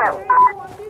Bravo. I need to reload.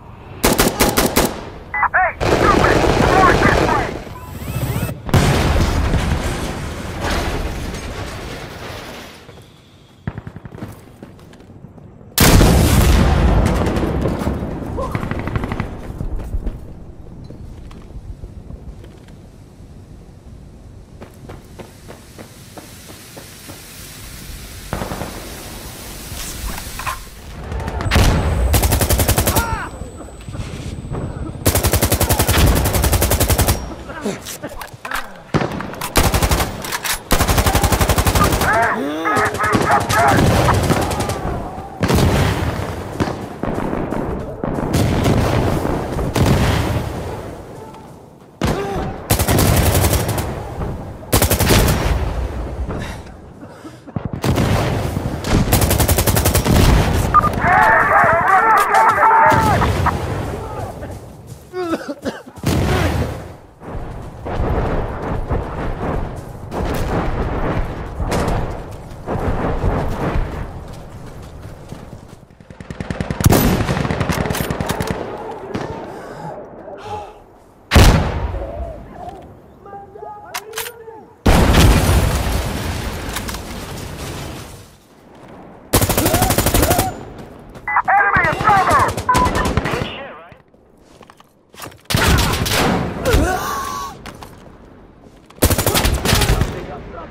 Attack!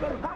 Open